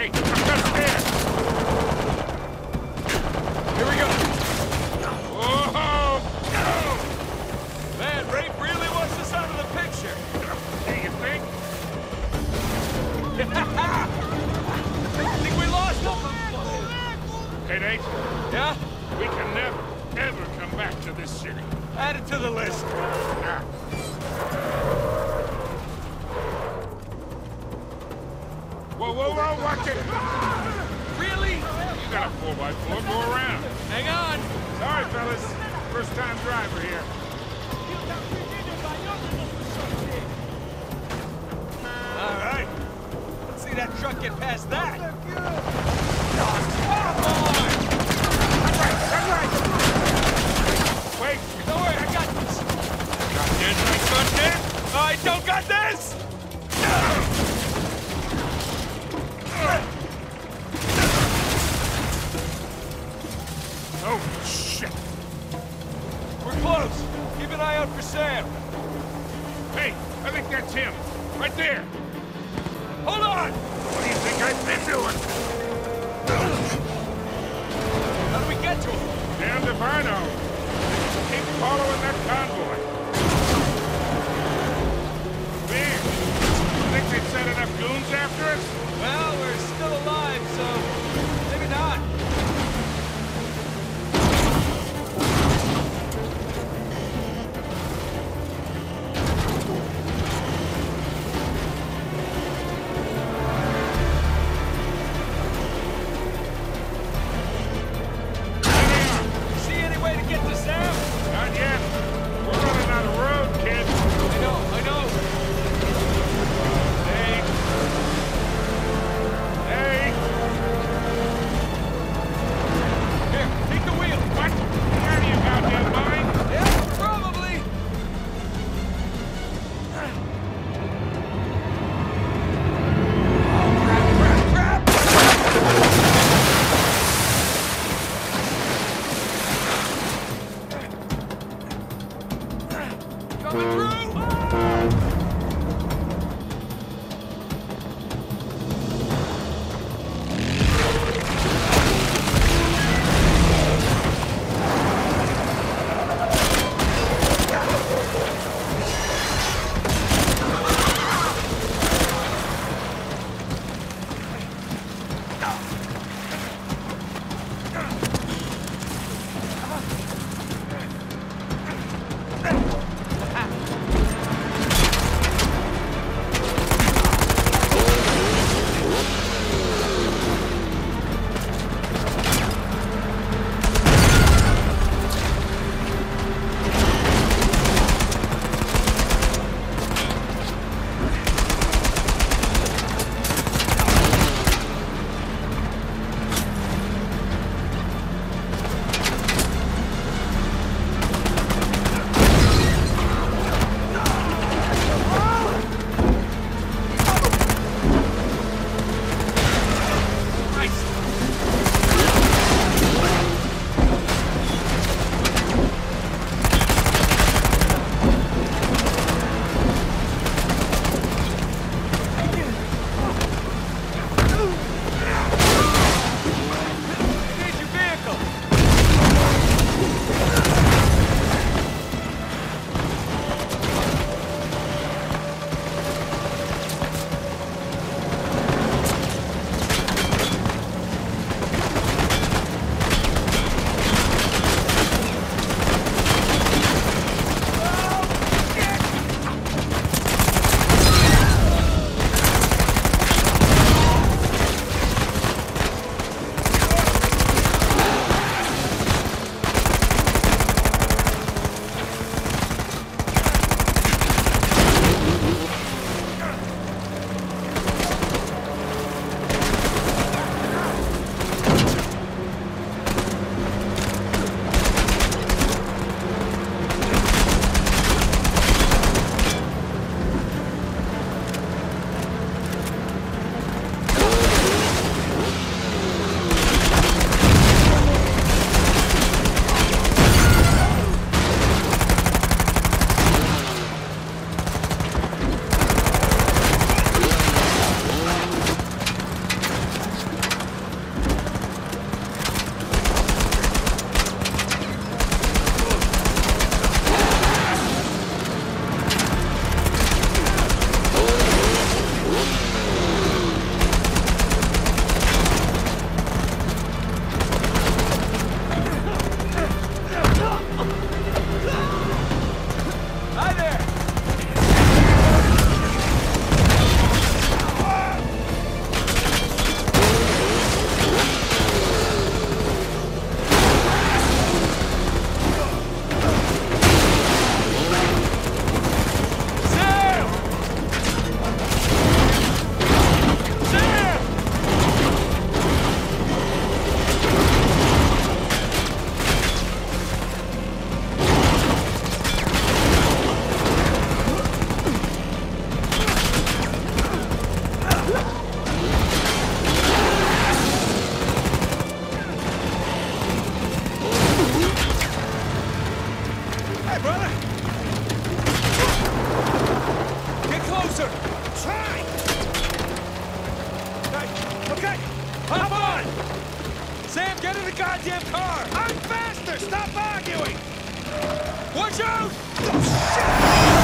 Hey! Here we go. Man, really wants us out of the picture. Hey, you think? I think we lost him. Hey, Nate, Yeah? we can never, ever come back to this city. Add it to the list. Ah. Whoa, whoa, whoa, watch it! Ah, really? You got a 4x4, go around. Hang on. Sorry, fellas. First time driver here. All right. Let's see that truck get past that. How do we get to him? Damned if I know. Keep following that convoy. Man, think they've sent enough goons after us? Well, we're still alive, so Get closer! Okay, on. Sam, get in the goddamn car! I'm faster! Stop arguing! Watch out!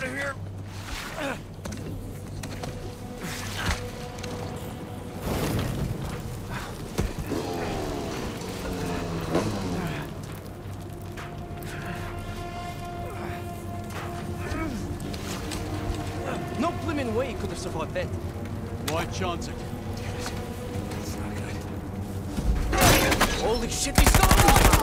Out of here! No blimmin' way he could have survived that. Why chance it? It's not good. Holy shit, he's still alive!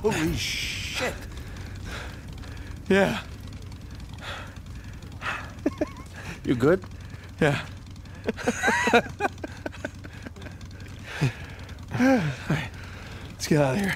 Holy shit! Yeah. You good? Yeah. Let's get out of here.